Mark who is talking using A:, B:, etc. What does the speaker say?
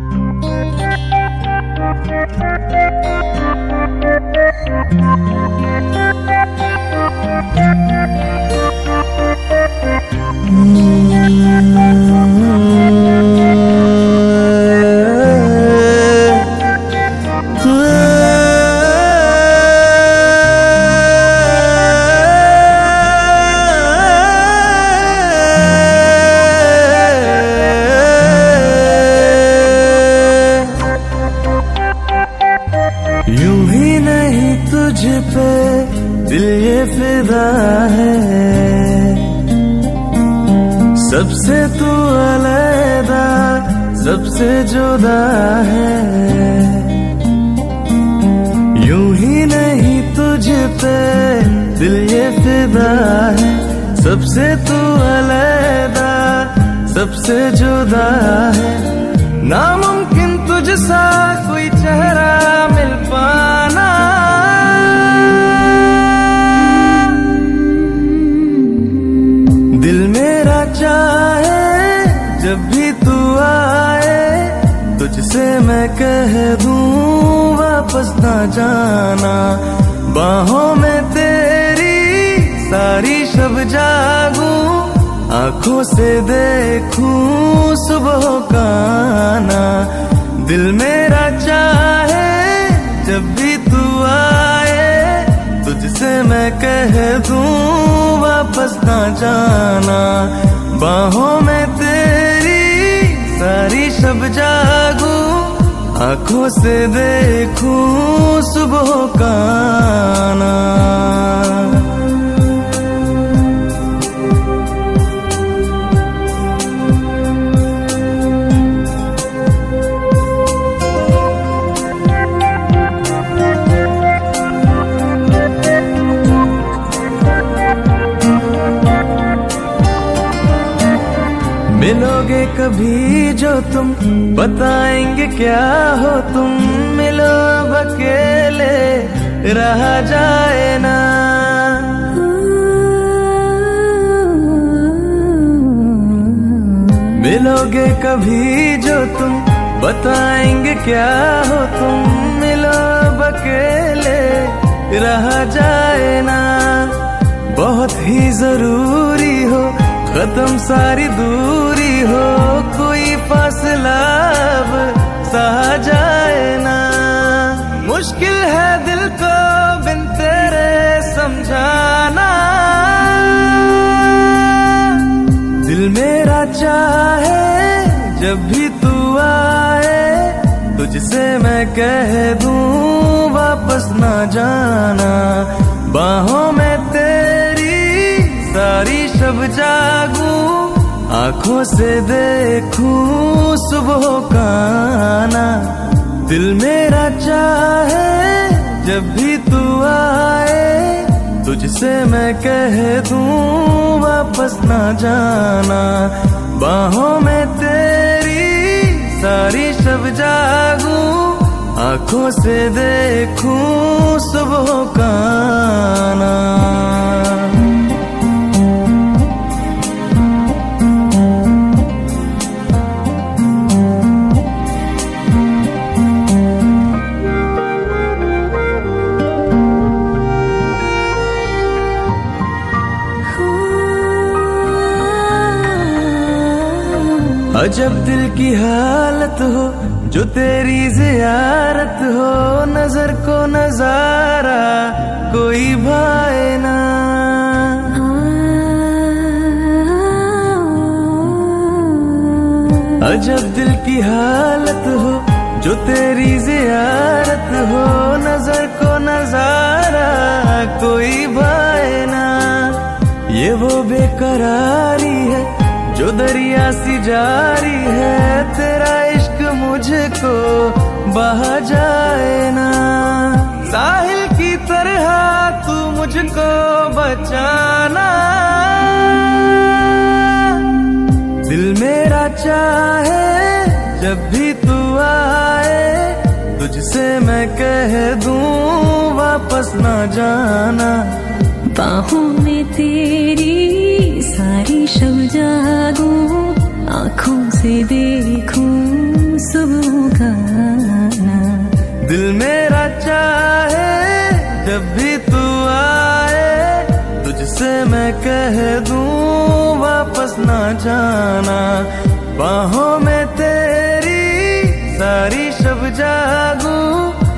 A: यूँ सबसे तू अलहदा, सबसे जुदा है। यूँ ही नहीं तुझ पे दिल ये फिदा है। सबसे तू अलहदा, सबसे जुदा है। नामुमकिन तुझसा कोई तुझसे मैं कह दूँ, वापस ना जाना। बाहों में तेरी सारी शब जागू, आँखों से देखूँ सुबह का आना। दिल मेरा चाहे जब भी तू आए, तुझसे मैं कह दूँ, वापस ना जाना। बाहों में तेरी सारी शब जागू आँखों से देखूँ सुबह का मिलोगे कभी जो तुम, बताएँगे क्या हो तुम। मिलो अकेले, रहा जाए ना। मिलोगे कभी जो तुम, बताएँगे क्या हो तुम। मिलो अकेले, रहा जाए ना। बहुत ही ज़रूरी हो खत्म सारी दूरी। हो कोई फासला सहा जाए ना। मुश्किल है दिल को बिन तेरे समझाना। दिल मेरा चाहे, जब भी तू आए, तुझसे मैं कह दूँ, वापस ना जाना। बाहों में तेरी सारी शब जागूं आँखों से देखूँ सुबह का आना। दिल मेरा चाहे जब भी तू आए, तुझसे मैं कह दूँ वापस ना जाना। बाहों में तेरी सारी शब जागूं, आँखों से देखूँ सुबह का आना। अजब दिल की हालत हो, जो तेरी जियारत हो, नज़र को नज़ारा कोई भाए ना। अजब दिल की हालत हो, जो तेरी जियारत हो, नज़र को नज़ारा कोई भाए ना। ये वो बेकरारी जो दरिया सी जारी है, तेरा इश्क मुझको बहा जाए ना। साहिल की तरह तू मुझको बचाना। दिल मेरा चाहे, जब भी तू आए, तुझसे मैं कह दूँ, वापस ना जाना।
B: बाहों में तेरी सारी शब जागू, आँखों से देखूँ सुबह का दिल
A: मेरा चाहे जब भी तू आए, तुझसे मैं कह दूँ, वापस ना जाना। बाहों में तेरी सारी शब जागू